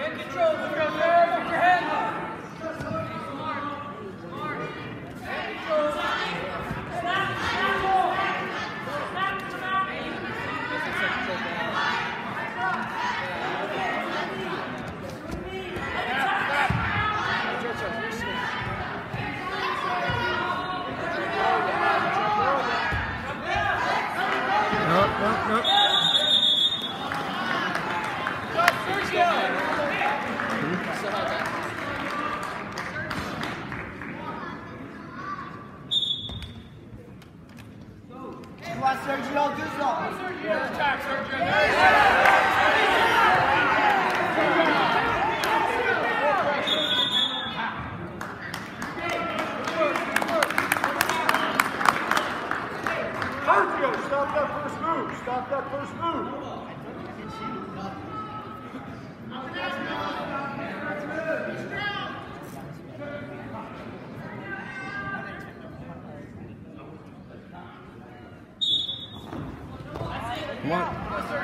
Yedici oldu Gözde. Sergio Dizzo. Your attack, Sergio. Sergio, stop that first move. Stop that first move. One.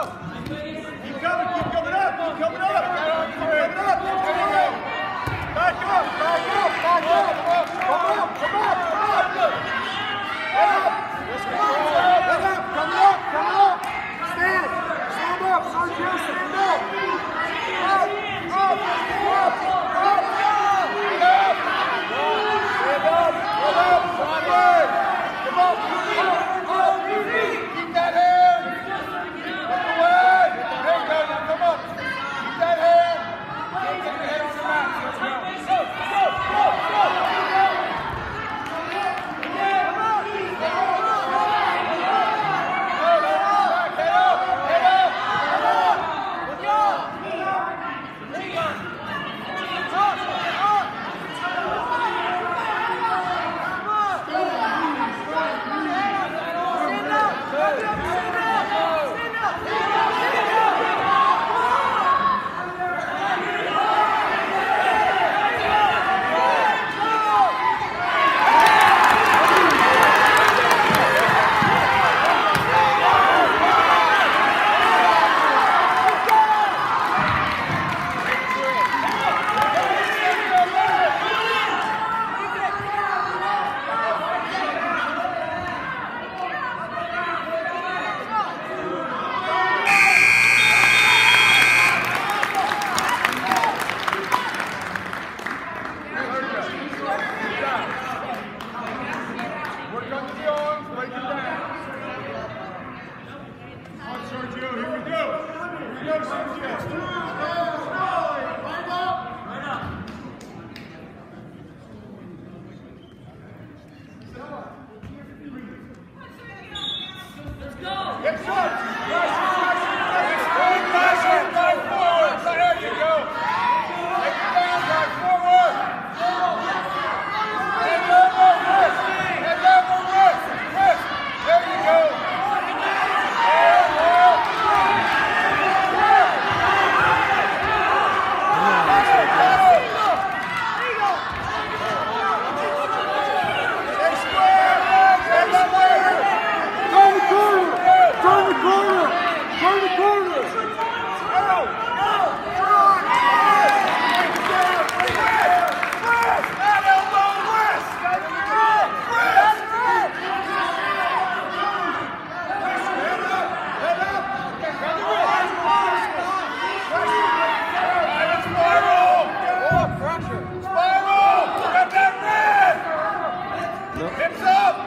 up. Keep coming, keep coming up, keep coming up. Go, Sergio. No. Hips up!